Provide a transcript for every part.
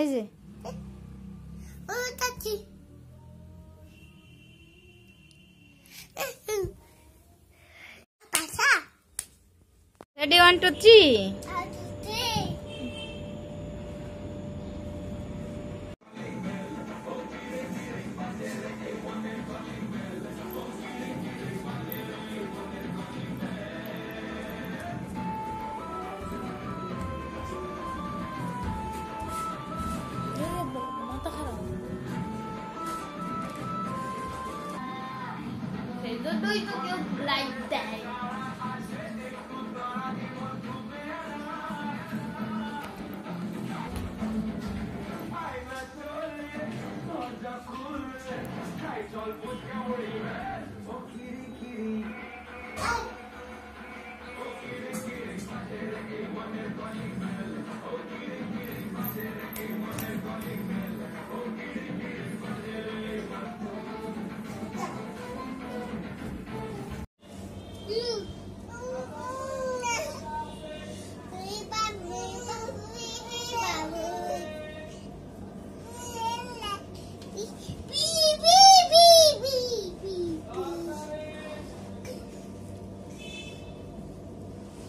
এই যে। Ready one two three Dudu, you look like that.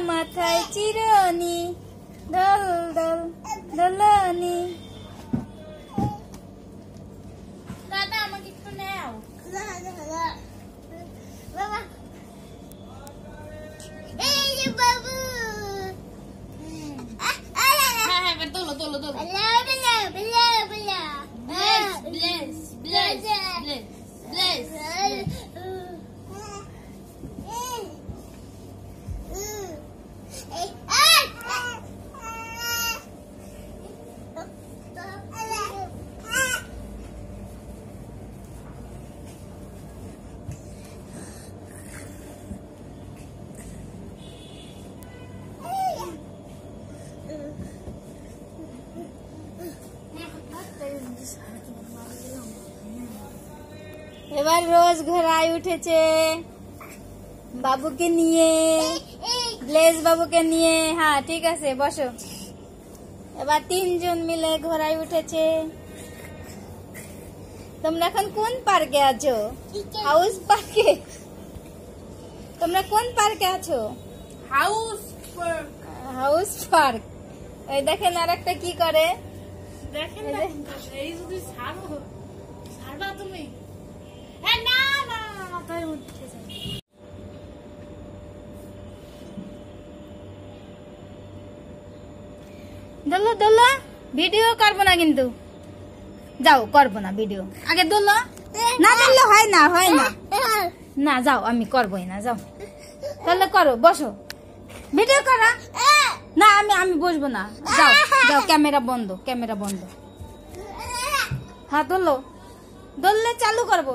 মাথায় চিরনি। দল দল দলনি। দাদা আমাকে একটু নেও। হ্যাঁ এবার রোজ ঘোড়ায় উঠেছে বাবুকে নিয়ে। ব্লেজ বাবুকে নিয়ে। হ্যাঁ ঠিক আছে বসো। এবার তিনজন মিলে ঘোড়ায় উঠেছে। তোমরা এখন কোন পার্কে আছো? হাউস পার্কে? তোমরা কোন পার্কে আছো? House house park. এই দেখেন আর একটা কি করে? দেখেন এই যদি ছাড়ো ছাড়বা তুমি। না না তাই উঠতে চাই দোলো দোলো ভিডিও করব না কিন্তু। যাও করব না ভিডিও। আগে দোলো না দোলো হয় না হয় না। না যাও আমি করবোই না যাও। তাহলে করো বসো। ভিডিও করো। না, আমি আমি বসবো না। যাও যাও, ক্যামেরা বন্ধ ক্যামেরা বন্ধ। হ্যাঁ ধরলো। ধরলে চালু করব।